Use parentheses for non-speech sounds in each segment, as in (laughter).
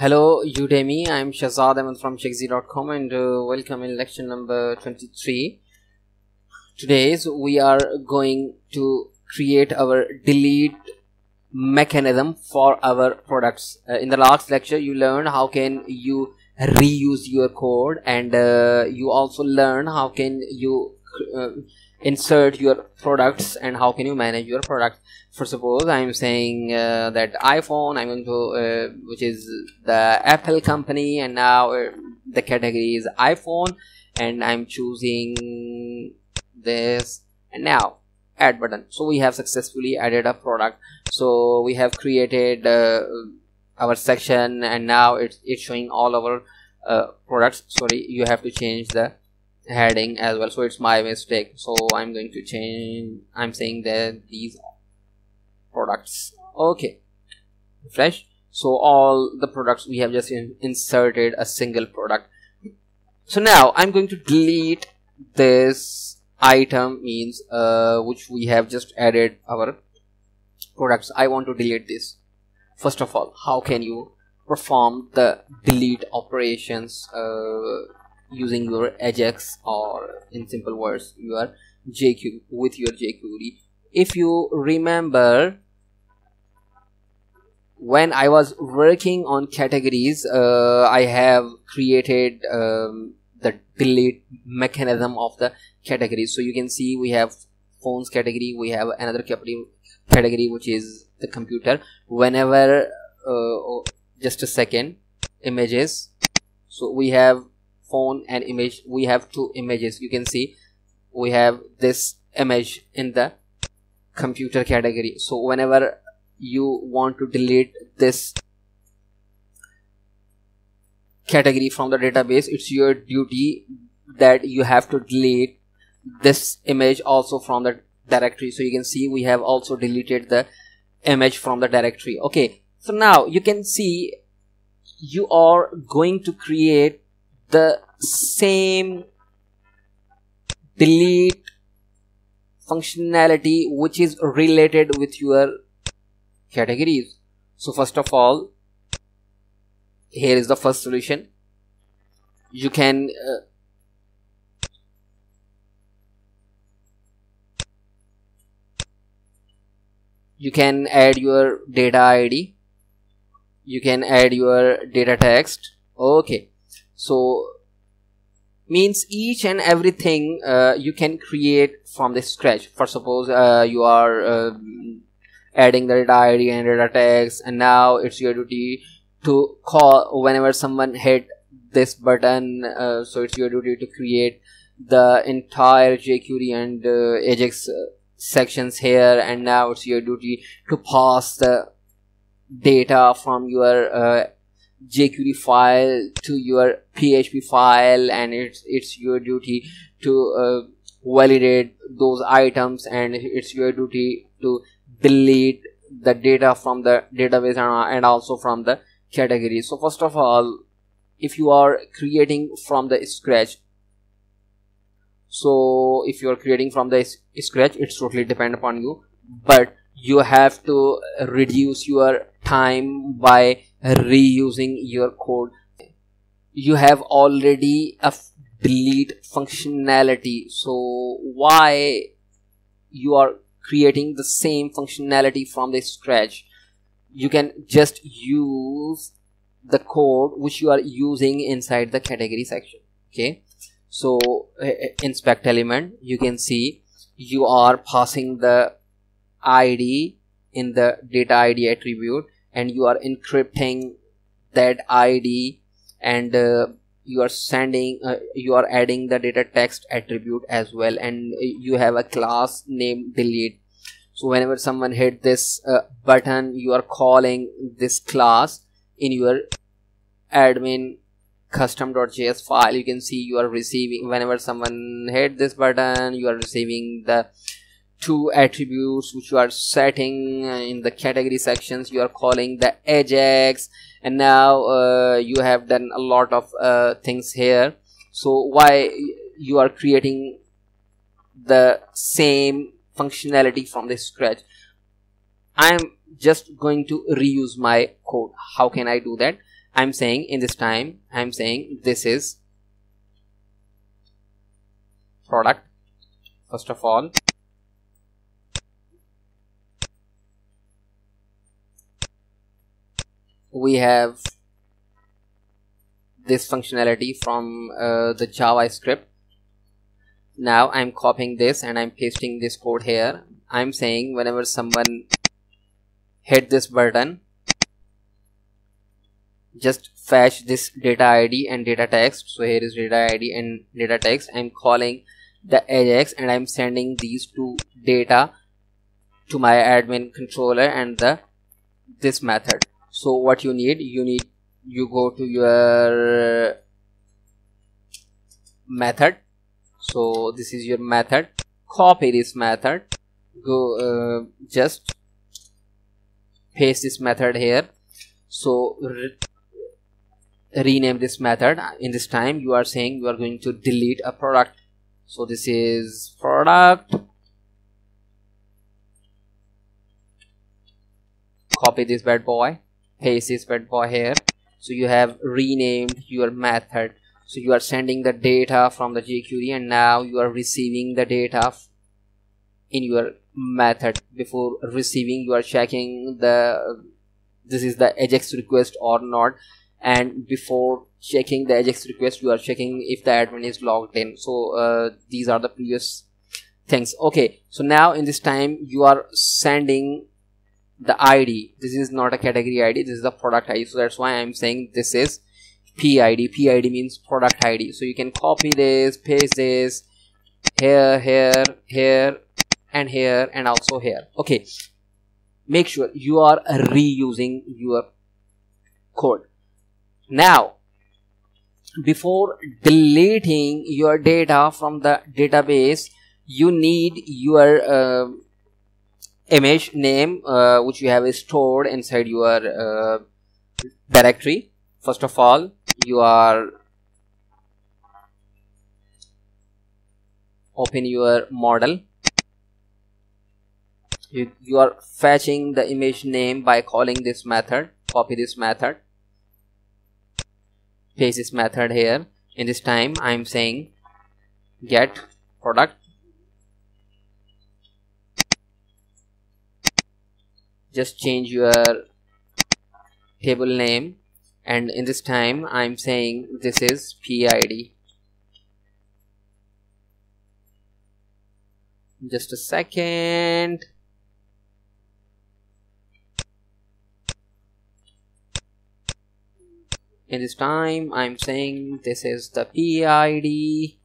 Hello Udemy, I'm Shehzad Ahmed from Shakzee.com and uh, welcome in lecture number 23. Today we are going to create our delete mechanism for our products. Uh, in the last lecture you learned how can you reuse your code and uh, you also learn how can you uh, insert your products and how can you manage your product for suppose i'm saying uh, that iphone i'm going to uh, which is the apple company and now uh, the category is iphone and i'm choosing this. And now add button. So we have successfully added a product. So we have created uh, our section and now it's it's showing all our uh, products. Sorry you have to change the heading as well. So it's my mistake. So i'm going to change i'm saying that these products okay. Refresh so all the products we have just in inserted a single product. So now i'm going to delete this item means uh, which we have just added our products. I want to delete this. First of all how can you perform the delete operations uh, using your ajax or in simple words your jq with your jquery if you remember when i was working on categories uh, i have created um, the delete mechanism of the categories so you can see we have phones category we have another category category which is the computer. Whenever uh, oh, just a second images. So we have phone and image we have two images. You can see we have this image in the computer category. So whenever you want to delete this category from the database it's your duty that you have to delete this image also from the directory. So you can see we have also deleted the image from the directory. Okay. So now you can see you are going to create the same delete functionality which is related with your categories. So first of all here is the first solution. You can uh, you can add your data id you can add your data text. Okay. So means each and everything uh, you can create from the scratch. For suppose uh, you are uh, adding the data id and data text and now it's your duty to call whenever someone hit this button uh, so it's your duty to create the entire jquery and uh, ajax uh, sections here and now it's your duty to pass the data from your jQuery file to your PHP file and it's it's your duty to uh, validate those items and it's your duty to delete the data from the database and, and also from the category. So first of all if you are creating from the scratch so if you are creating from the scratch it's totally depend upon you but you have to reduce your time by reusing your code. You have already a delete functionality. So why you are creating the same functionality from the scratch? You can just use the code which you are using inside the category section. Okay? So uh, uh, inspect element you can see you are passing the id in the data id attribute and you are encrypting that id and uh, you are sending uh, you are adding the data text attribute as well and you have a class name delete. So whenever someone hit this uh, button you are calling this class in your admin custom.js file. You can see you are receiving whenever someone hit this button you are receiving the two attributes which you are setting in the category sections. You are calling the ajax and now uh, you have done a lot of uh, things here. So why you are creating the same functionality from the scratch? I'm just going to reuse my code. How can i do that? I'm saying in this time I'm saying this is product first of all we have this functionality from uh, the JavaScript now I'm copying this and I'm pasting this code here. I'm saying whenever someone hit this button just fetch this data id and data text. So here is data id and data text. I'm calling the ajax and i'm sending these two data to my admin controller and the this method so what you need you need you go to your method. So this is your method. Copy this method. Go uh, just paste this method here. So re rename this method. In this time you are saying you are going to delete a product. So this is product. Copy this bad boy this bad boy here. So you have renamed your method. So you are sending the data from the jQuery and now you are receiving the data in your method. Before receiving you are checking the this is the ajax request or not. And before checking the ajax request you are checking if the admin is logged in. So uh, these are the previous things. Okay. So now in this time you are sending the id this is not a category id this is the product id so that's why i'm saying this is pid pid means product id so you can copy this paste this here here here and here and also here. Okay. Make sure you are reusing your code. Now before deleting your data from the database you need your uh, image name uh, which you have stored inside your uh, directory. First of all you are open your model. You, you are fetching the image name by calling this method. Copy this method. Paste this method here. In this time I'm saying get product just change your table name. And in this time I'm saying this is PID just a second. In this time I'm saying this is the PID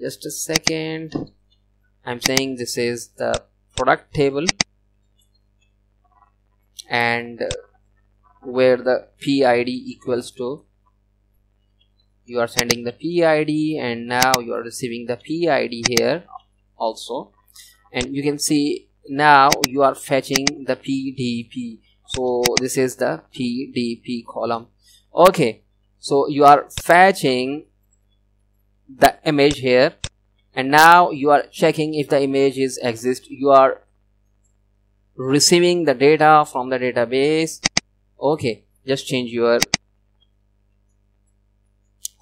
just a second. I'm saying this is the product table and where the PID equals to. You are sending the PID and now you are receiving the PID here also. And you can see now you are fetching the PDP so this is the PDP column. Okay. So you are fetching the image here. And now you are checking if the image is exist. You are receiving the data from the database okay just change your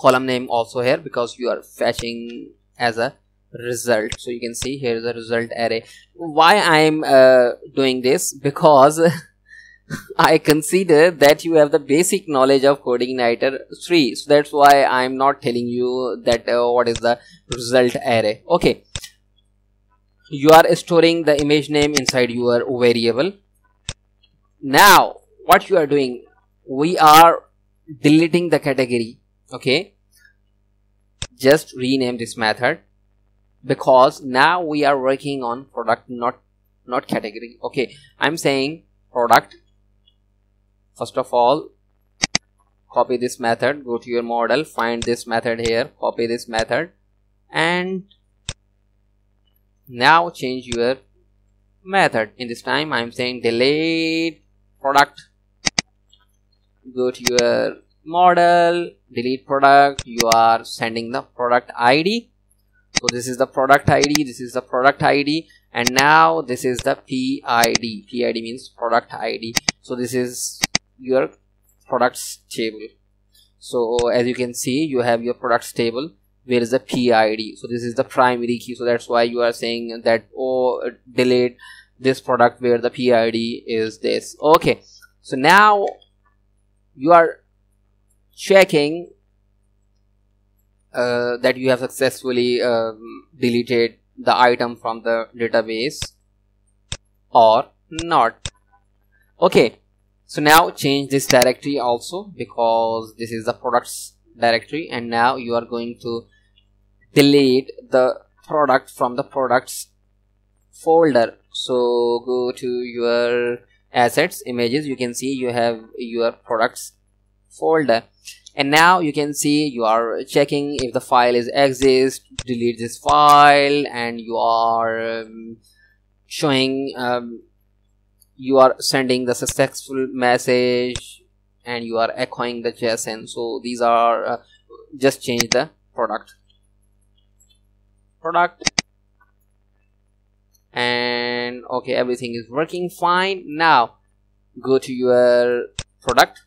column name also here because you are fetching as a result so you can see here is a result array why i'm uh, doing this because (laughs) I consider that you have the basic knowledge of coding CodeIgniter 3. So that's why I'm not telling you that uh, what is the result array. Okay. You are storing the image name inside your variable. Now, what you are doing, we are deleting the category. Okay. Just rename this method because now we are working on product not not category okay i'm saying product first of all copy this method go to your model find this method here copy this method and now change your method. In this time i'm saying delete product. Go to your model delete product. You are sending the product id so this is the product id this is the product id and now this is the pid pid means product id so this is your products table. So as you can see you have your products table where is the PID so this is the primary key. So that's why you are saying that oh delete this product where the PID is this. Okay. So now you are checking uh, that you have successfully um, deleted the item from the database or not. Okay. So now change this directory also because this is the products directory and now you are going to delete the product from the products folder. So go to your assets images. You can see you have your products folder. And now you can see you are checking if the file is exist delete this file and you are um, showing um, you are sending the successful message and you are echoing the JSON so these are uh, just change the product. Product. And okay everything is working fine. Now go to your product.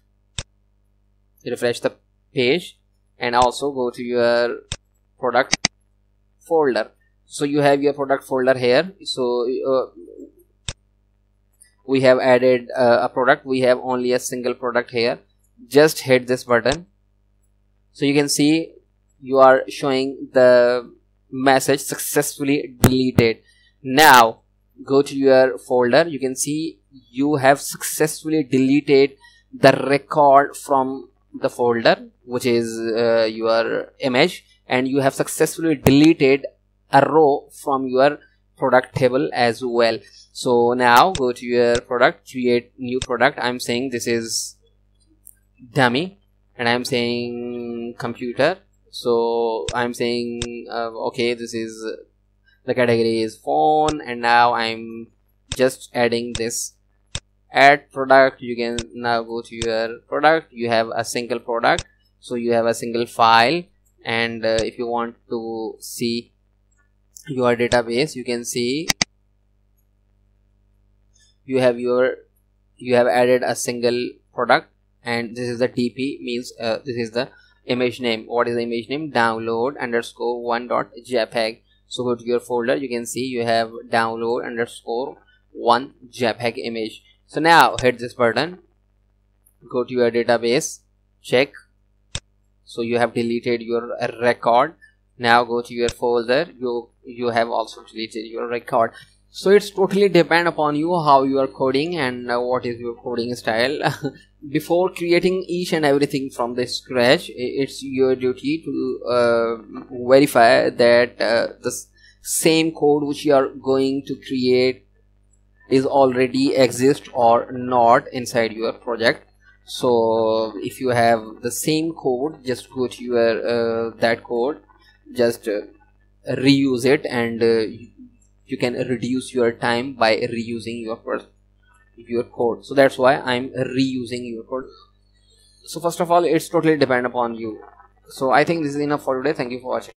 Refresh the page. And also go to your product folder. So you have your product folder here. So uh, we have added uh, a product. We have only a single product here. Just hit this button. So you can see you are showing the message successfully deleted. Now go to your folder. You can see you have successfully deleted the record from the folder which is uh, your image. And you have successfully deleted a row from your product table as well. So now go to your product create new product. I'm saying this is dummy and i'm saying computer. So i'm saying uh, okay this is the category is phone and now i'm just adding this. Add product. You can now go to your product. You have a single product. So you have a single file. And uh, if you want to see your database you can see you have your you have added a single product and this is the dp means uh, this is the image name. What is the image name? Download underscore one dot jpeg. So go to your folder you can see you have download underscore one jpeg image. So now hit this button. Go to your database. Check. So you have deleted your record now go to your folder. You you have also deleted your record. So it's totally depend upon you how you are coding and uh, what is your coding style. (laughs) Before creating each and everything from the scratch it's your duty to uh, verify that uh, the same code which you are going to create is already exist or not inside your project. So if you have the same code just go to your uh, that code just uh, reuse it and uh, you can reduce your time by reusing your your code. So that's why i'm reusing your code. So first of all it's totally depend upon you. So i think this is enough for today. Thank you for watching